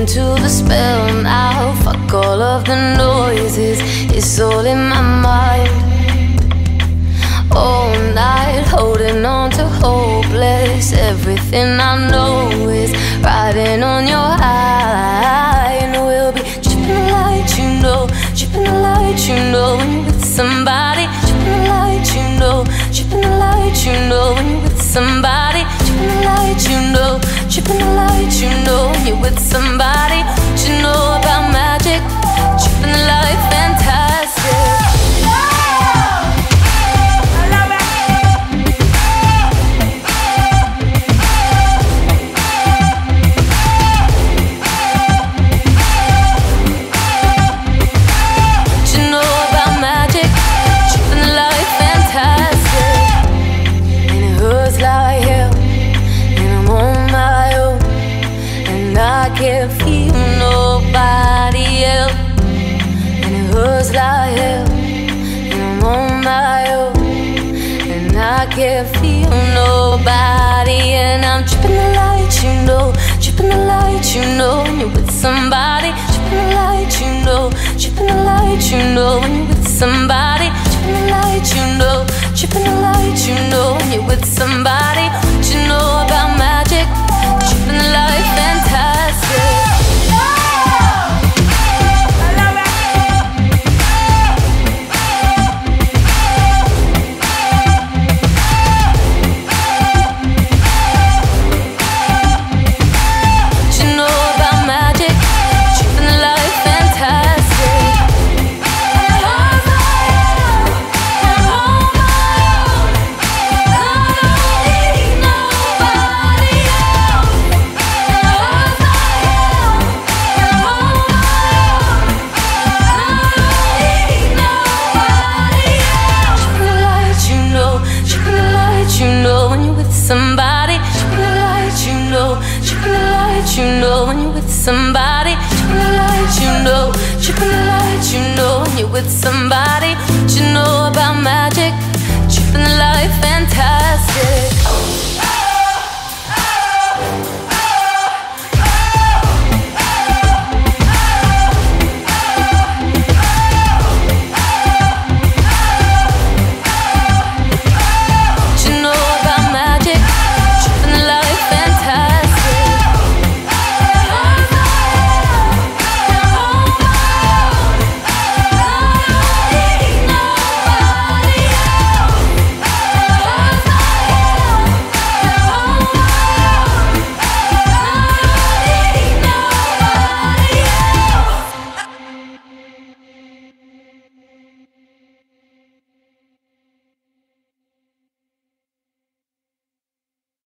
into the spell now. Fuck all of the noises, it's all in my mind. All night holding on to hopeless. Everything I know is riding on your high. And we'll be tripping the light, you know. Tripping the light, you know. When you're with somebody, tripping the light, you know. Tripping the light, you know. When you're with somebody, tripping the light, you know. Tripping the light, somebody, can't feel nobody else. And it hurts like hell. And I'm on my own. And I can't feel nobody. And I'm tripping the light, you know. Tripping the light, you know. When you're with somebody. Tripping the light, you know. Tripping the light, you know. When you're with somebody. Tripping the light, you know. Tripping the light, you know. Somebody. Tripping the light, you know. Tripping the light, you know. When you're with somebody. Tripping the light, you know. Tripping the light, you know. When you're with somebody. You know